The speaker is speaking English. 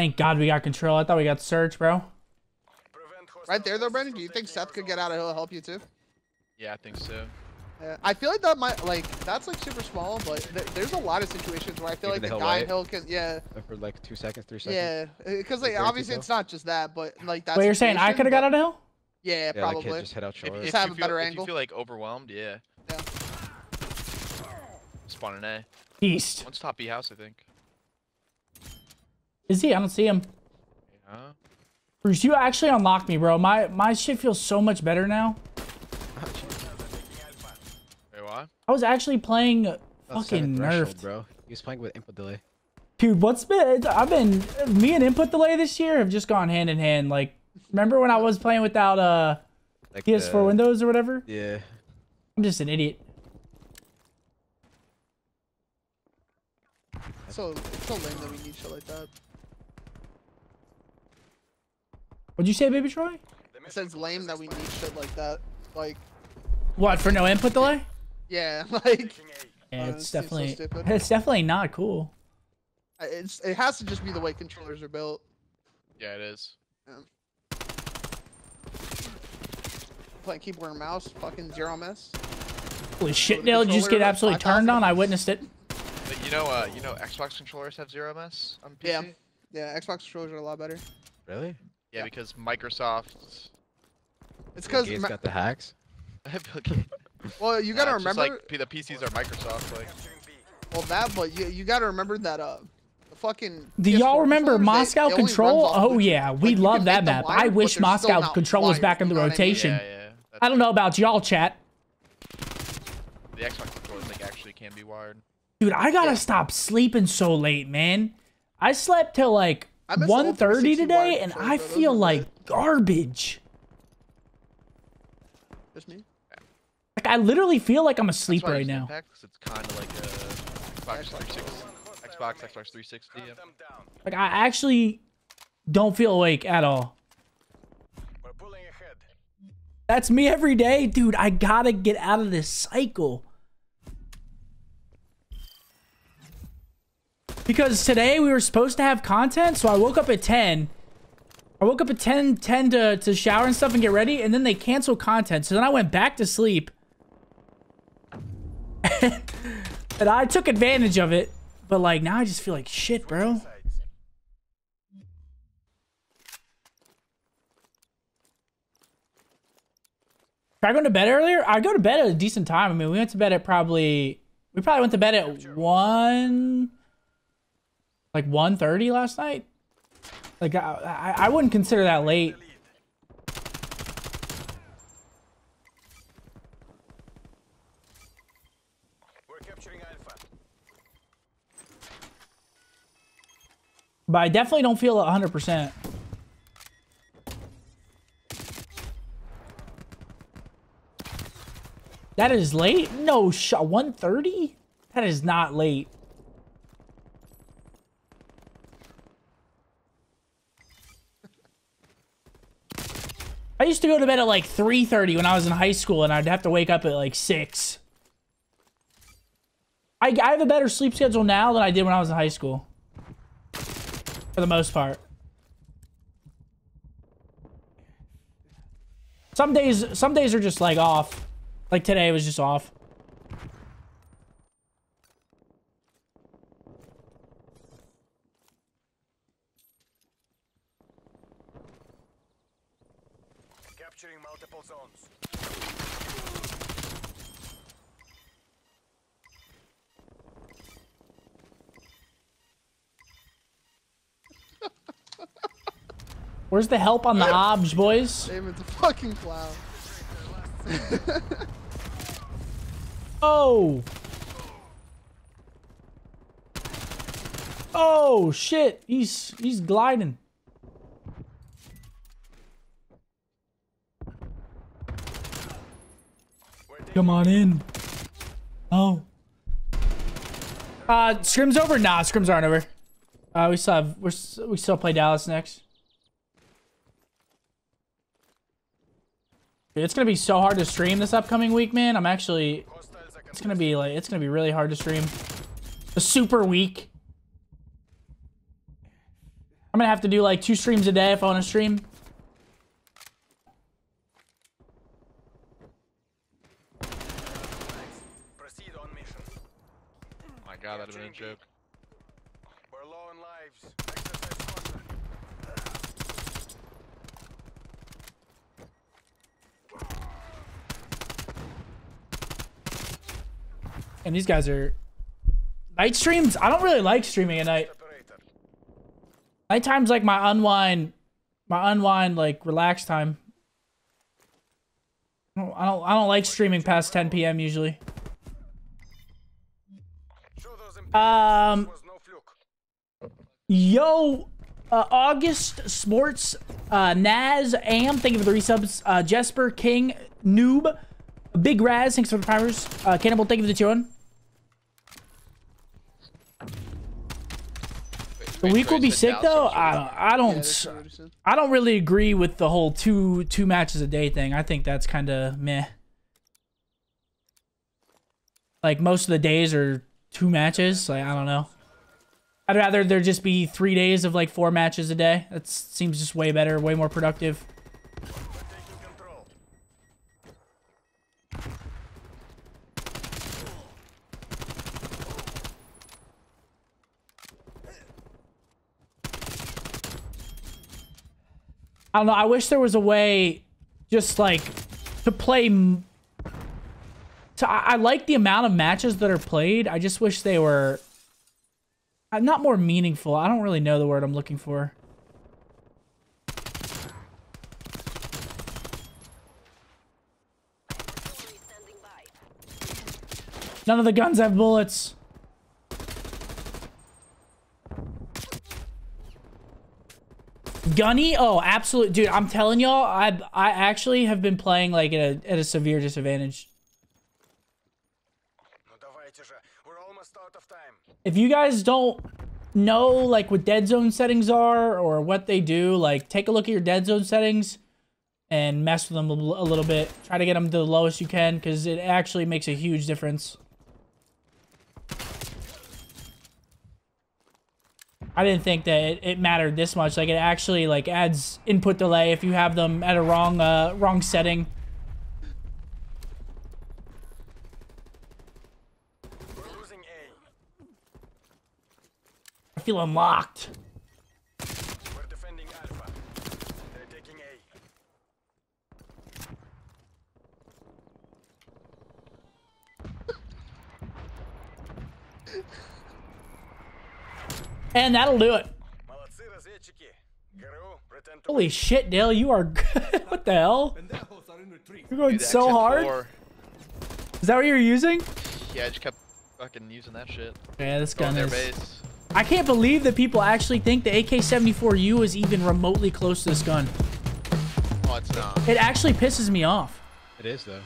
Thank God we got control. I thought we got search, bro. Right there, though, Brendan. Do you think Seth could get out of hill help you too? Yeah, I think so. Yeah, I feel like that might like that's like super small, but th there's a lot of situations where I feel Even like the the hill guy right? hill can yeah For like two seconds, three seconds. Uh, yeah because like Like, obviously it's not just that, but like that's. Wait, you're saying I could have got out of hill? Yeah, Yeah, probably. hit, just head out If, short. if Just have you a feel, better if angle. you feel like overwhelmed, yeah. Yeah. Spawn an A. East. One's top B house, I think. Is he? I don't see him. Yeah. Bruce, you actually unlocked me, bro. My my shit feels so much better now. Wait, what? I was actually playing That's fucking seven threshold, nerfed. bro. He was playing with input delay. Dude, what's been? I've been me and input delay this year have just gone hand in hand. Like, remember when I was playing without uh Like PS4 the- Windows or whatever? Yeah. I'm just an idiot. So it's so lame that we need shit like that. What'd you say, baby Troy? It says lame that we need shit like that. Like What for no input delay? yeah, like Yeah, Uh, it's it seems so definitely stupid. it's definitely not cool. It's it has to just be the way controllers are built. Yeah, it is. Playing keyboard and mouse, fucking zero miss. Holy shit, the Dale! Did you just get absolutely 5,000? turned on? I witnessed it. But you know, uh, you know, Xbox controllers have zero ms on PC. Yeah. Yeah, Xbox controllers are a lot better. Really? Yeah, Yeah. because Microsoft. It's Bill because Gates got the hacks. well, you gotta Nah, it's just remember like the PCs are Microsoft. Like, well that, but you you gotta remember that uh the fucking. Do y'all remember controllers, they- Moscow Control? runs Oh Bluetooth. yeah, we Like, love that map. wired, I wish Moscow not Control was back in the you know what I mean? rotation. yeah, yeah. I don't know about y'all, chat. The Xbox controllers like actually can be wired. Dude, I gotta Yeah. stop sleeping so late, man. I slept till like I miss the old 1.30 today, and I feel like garbage. Just me. Like I literally feel like I'm asleep right now. Impact, 'cause it's kind of like a Xbox 360. Xbox, Xbox 360. Yeah. Like I actually don't feel awake at all. That's me every day, dude. I gotta get out of this cycle. Because today we were supposed to have content, so I woke up at 10. I woke up at 10, 10 to, to shower and stuff and get ready, and then they canceled content. So then I went back to sleep. and I took advantage of it. But like now I just feel like shit, bro. Try going to bed earlier? I go to bed at a decent time. I mean, we went to bed at probably we probably went to bed at one like 1.30 last night. Like I, I I wouldn't consider that late. But I definitely don't feel 100%. That is late? No, shot 130? That is not late. I used to go to bed at like 3.30 when I was in high school and I'd have to wake up at like 6. I, I have a better sleep schedule now than I did when I was in high school. For the most part. Some days, some days are just like off. Like today was just off. Capturing multiple zones. Where's the help on the obs, boys? David's a fucking clown. Oh. Oh shit! He's he's gliding. Come on in. Oh. Uh, scrim's over? Nah, scrims aren't over. Uh, we still have we're we still play Dallas next. Dude, it's gonna be so hard to stream this upcoming week, man. I'm actually it's gonna be like it's gonna be really hard to stream. A super week. I'm gonna have to do like two streams a day if I want to stream. Proceed on mission. Oh my god, that'd have been a joke. We're low on lives. And these guys are night streams. I don't really like streaming at night. Operator. Nighttime's like my unwind, my unwind like relax time. I don't, I don't, I don't like streaming past 10 p.m. usually. Um, imperials this was no fluke. Yo, uh, August Sports, uh, Naz, Am, thank you for the resubs. Uh, Jesper, King, Noob, Big Raz, thanks for the primers. Uh, Cannibal, thank you for the tune. The week will be sick though. I don't, I Yeah, don't, that's what Rudy said. I don't really agree with the whole two two matches a day thing. I think that's kind of meh. Like most of the days are two matches. Like I don't know. I'd rather there just be three days of like four matches a day. That seems just way better, way more productive. I don't know. I wish there was a way, just like, to play. To I, I like the amount of matches that are played. I just wish they were. uh, Not more meaningful. I don't really know the word I'm looking for. None of the guns have bullets. Gunny? Oh, absolute dude. I'm telling y'all, I I actually have been playing like at a at a severe disadvantage. If you guys don't know like what dead zone settings are or what they do, like take a look at your dead zone settings and mess with them a little bit. Try to get them to the lowest you can because it actually makes a huge difference. I didn't think that it, it mattered this much. Like it actually like adds input delay if you have them at a wrong uh wrong setting. We're losing A. I feel unlocked. We're defending Alpha. They're taking A. and that'll do it. Holy shit, Dale, you are what the hell? You're going Dude, so hard? Four. Is that what you're using? Yeah, I just kept fucking using that shit. Yeah, this gun is... Base. I can't believe that people actually think the AK-74U is even remotely close to this gun. Oh, it's not. It actually pisses me off. It is though.